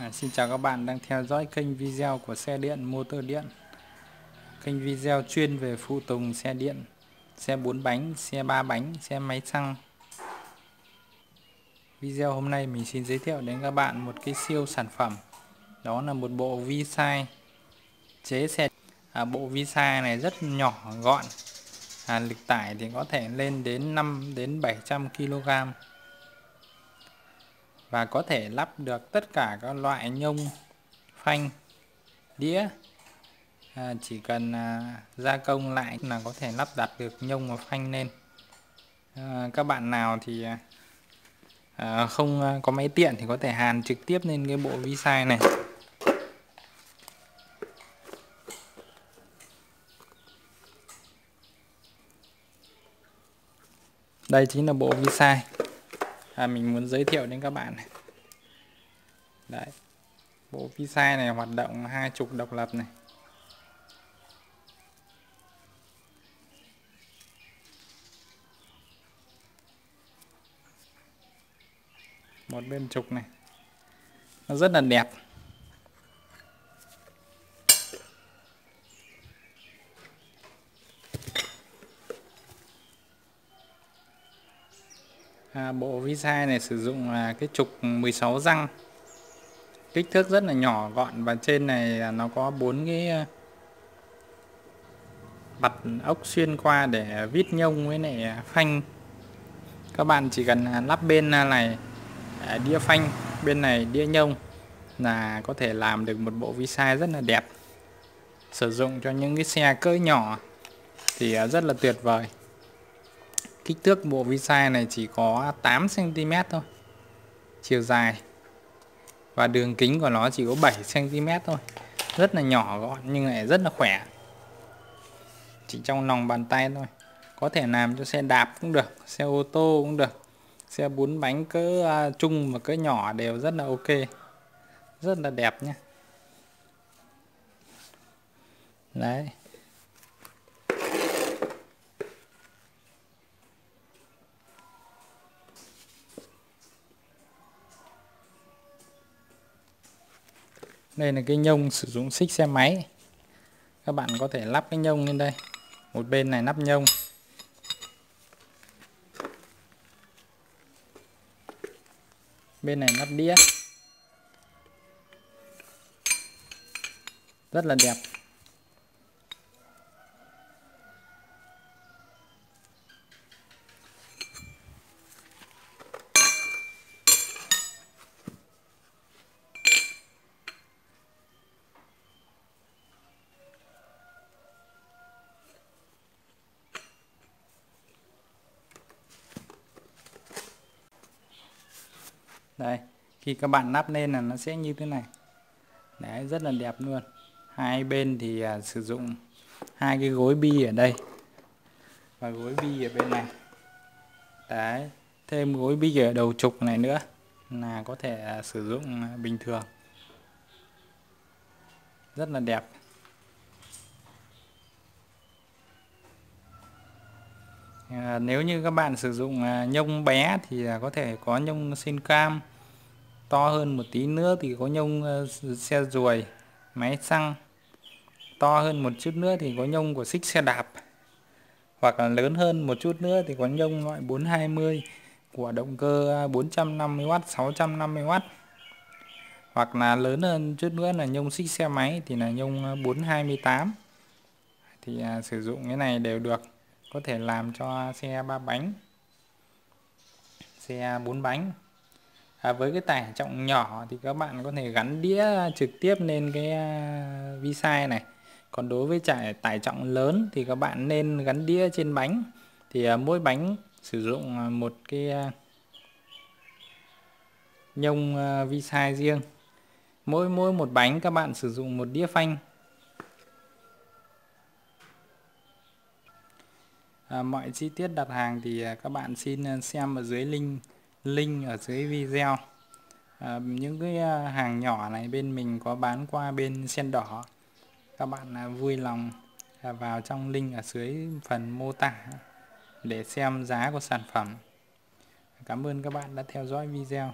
À, xin chào các bạn đang theo dõi kênh video của xe điện motor điện. Kênh video chuyên về phụ tùng xe điện Xe 4 bánh, xe 3 bánh, xe máy xăng. Video hôm nay mình xin giới thiệu đến các bạn một cái siêu sản phẩm. Đó là một bộ vi sai chế xe. À, Bộ vi sai này rất nhỏ gọn. À, Lực tải thì có thể lên đến 5 đến 700 kg và có thể lắp được tất cả các loại nhông phanh đĩa. À, chỉ cần à, gia công lại là có thể lắp đặt được nhông và phanh lên. À, các bạn nào thì à, à không à, có máy tiện thì có thể hàn trực tiếp lên cái bộ vi sai này. Đây chính là bộ vi sai à, mình muốn giới thiệu đến các bạn này. Đấy. Bộ visa này hoạt động hai trục độc lập này. Một bên trục này. Nó rất là đẹp. À, bộ visa này sử dụng là cái trục 16 răng. Kích thước rất là nhỏ gọn và trên này à, nó có bốn cái à, bật ốc xuyên qua để vít nhông với lại à, phanh. Các bạn chỉ cần lắp bên này đĩa phanh bên này đĩa nhông là có thể làm được một bộ visa rất là đẹp. Sử dụng cho những cái xe cỡ nhỏ thì rất là tuyệt vời kích thước bộ visa này chỉ có 8 cm thôi chiều dài. Và đường kính của nó chỉ có 7 cm thôi. Rất là nhỏ gọn nhưng lại rất là khỏe. Chỉ trong lòng bàn tay thôi. Có thể làm cho xe đạp cũng được xe ô tô cũng được xe bốn bánh cỡ uh, chung và cỡ nhỏ đều rất là ok. Rất là đẹp nhé đấy. Đây là cái nhông sử dụng xích xe máy. Các bạn có thể lắp cái nhông lên đây. Một bên này nắp nhông. Bên này nắp đĩa. Rất là đẹp. Đây khi các bạn nắp lên là nó sẽ như thế này. Đấy rất là đẹp luôn. Hai bên thì à, sử dụng hai cái gối bi ở đây và gối bi ở bên này. Đấy thêm gối bi ở đầu trục này nữa là có thể à, sử dụng à, bình thường. Rất là đẹp. À, nếu như các bạn sử dụng à, nhông bé thì à, có thể có nhông xin cam to hơn một tí nữa thì có nhông ờ, xe ruồi máy xăng. To hơn một chút nữa thì có nhông của xích xe đạp. Hoặc là lớn hơn một chút nữa thì có nhông loại 420 của động cơ 450W 650W hoặc là lớn hơn chút nữa là nhông xích xe máy thì là nhông ờ, 428 thì à, sử dụng cái này đều được. Có thể làm cho xe ba bánh xe bốn bánh à, với cái tải trọng nhỏ thì các bạn có thể gắn đĩa trực tiếp lên cái à, vi sai này. Còn đối với tải tải trọng lớn thì các bạn nên gắn đĩa trên bánh. Thì à, mỗi bánh sử dụng à, một cái à, nhông à, vi sai riêng. Mỗi mỗi một bánh các bạn sử dụng một đĩa phanh. À, mọi chi tiết đặt hàng thì các bạn xin xem ở dưới link link ở dưới video. À, những cái à, hàng nhỏ này bên mình có bán qua bên sen đỏ. Các bạn à, vui lòng à, vào trong link ở dưới phần mô tả để xem giá của sản phẩm. Cảm ơn các bạn đã theo dõi video.